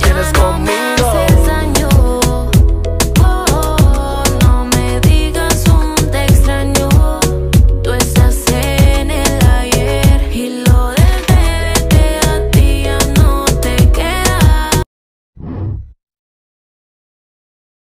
quieres conmigo.